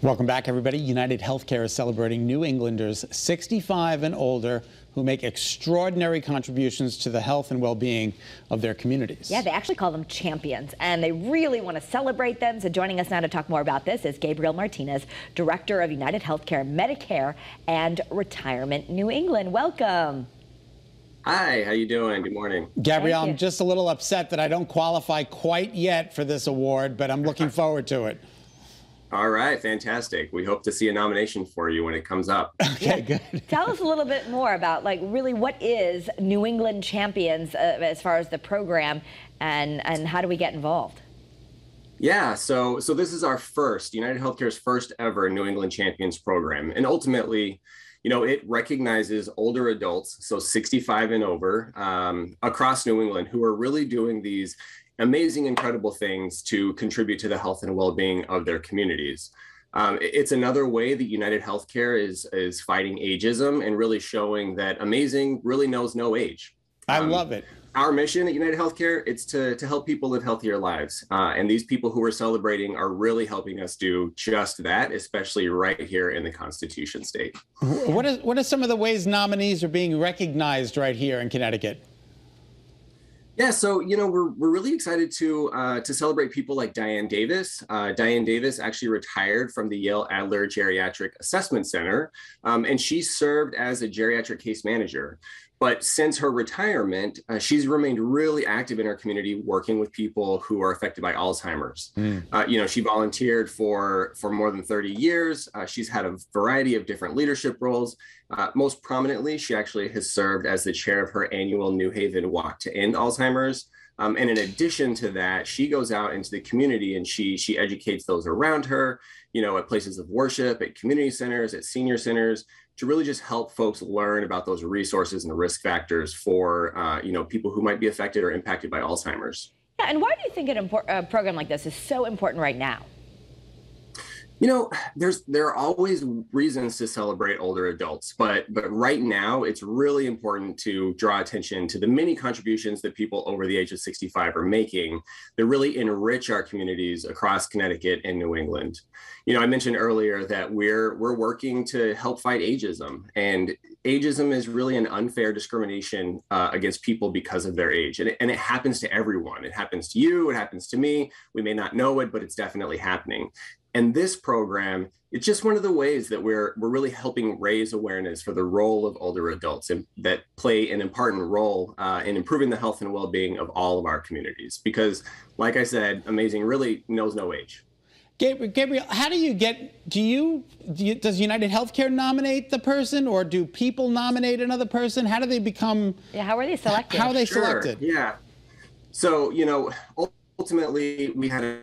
Welcome back, everybody. United Healthcare is celebrating New Englanders 65 and older who make extraordinary contributions to the health and well-being of their communities. Yeah, they actually call them champions, and they really want to celebrate them. So joining us now to talk more about this is Gabriel Martinez, Director of United Healthcare Medicare and Retirement New England. Welcome. Hi, how you doing? Good morning. Gabrielle, I'm just a little upset that I don't qualify quite yet for this award, but I'm looking forward to it. All right, fantastic. We hope to see a nomination for you when it comes up. Okay, good. Tell us a little bit more about, like, really what is New England Champions uh, as far as the program, and and how do we get involved? Yeah, so so this is our first United Healthcare's first ever New England Champions program, and ultimately, you know, it recognizes older adults, so 65 and over, um, across New England, who are really doing these amazing, incredible things to contribute to the health and well-being of their communities. Um, it's another way that United Healthcare is is fighting ageism and really showing that amazing really knows no age. I Um, love it. Our mission at United Healthcare it's to to help people live healthier lives, uh, and these people who we're celebrating are really helping us do just that, especially right here in the Constitution State. What is what are some of the ways nominees are being recognized right here in Connecticut? Yeah, so you know we're we're really excited to uh, to celebrate people like Diane Davis. Uh, Diane Davis actually retired from the Yale Adler Geriatric Assessment Center, um, and she served as a geriatric case manager. But since her retirement, uh, she's remained really active in our community, working with people who are affected by Alzheimer's. Uh, you know, she volunteered for for more than 30 years. Uh, she's had a variety of different leadership roles. Uh, most prominently, she actually has served as the chair of her annual New Haven Walk to End Alzheimer's. Um, and in addition to that, she goes out into the community and she she educates those around her, you know, at places of worship, at community centers, at senior centers, to really just help folks learn about those resources and the risk factors for uh, you know people who might be affected or impacted by Alzheimer's. Yeah, and why do you think an a program like this is so important right now? You know, there's there are always reasons to celebrate older adults, but but right now it's really important to draw attention to the many contributions that people over the age of 65 are making that really enrich our communities across Connecticut and New England. You know, I mentioned earlier that we're we're working to help fight ageism, and ageism is really an unfair discrimination uh, against people because of their age, and it, and it happens to everyone. It happens to you. It happens to me. We may not know it, but it's definitely happening. And this program, it's just one of the ways that we're we're really helping raise awareness for the role of older adults and that play an important role uh, in improving the health and well-being of all of our communities. Because, like I said, amazing really knows no age. Gabriel, Gabriel, how do you get? Do you, do you does United Healthcare nominate the person, or do people nominate another person? How do they become? Yeah, how are they selected? How are they Sure, selected? Yeah. So you know, ultimately, we had a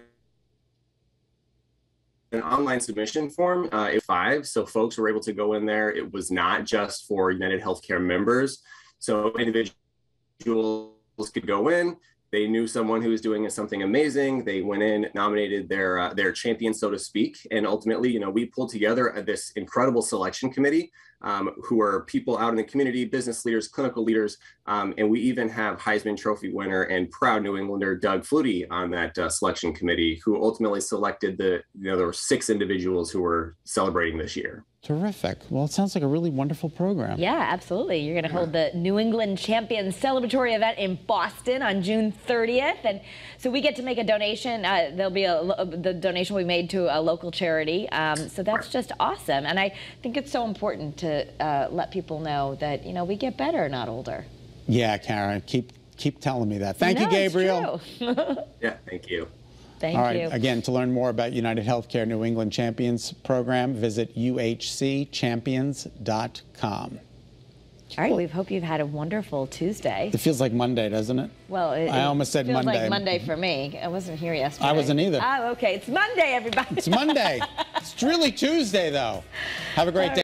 an online submission form uh, five. So folks were able to go in there. It was not just for united healthcare members. So individuals could go in they knew someone who was doing something amazing. They went in nominated their uh, their champion so to speak. And ultimately you know we pulled together this incredible selection committee um, who are people out in the community business leaders clinical leaders um, and we even have heisman trophy winner and proud new englander doug flutie on that uh, selection committee who ultimately selected the you know there were six individuals who were celebrating this year Terrific. Well, it sounds like a really wonderful program. Yeah, absolutely. You're going to hold the New England Champions celebratory event in Boston on June 30th, and so we get to make a donation. Uh, there'll be a the donation will be made to a local charity. Um, so that's just awesome, and I think it's so important to uh, let people know that you know we get better, not older. Yeah, Karen, keep keep telling me that. Thank you, No, it's Gabriel. yeah thank you Thank All right. you. Again, to learn more about United Healthcare New England Champions program, visit uhcchampions.com. All right, we hope you've had a wonderful Tuesday. It feels like Monday, doesn't it? Well, it, I almost said Monday. It feels Monday. like Monday for me. I wasn't here yesterday. I wasn't either. Oh, okay. It's Monday, everybody. It's Monday. it's really Tuesday, though. Have a great day.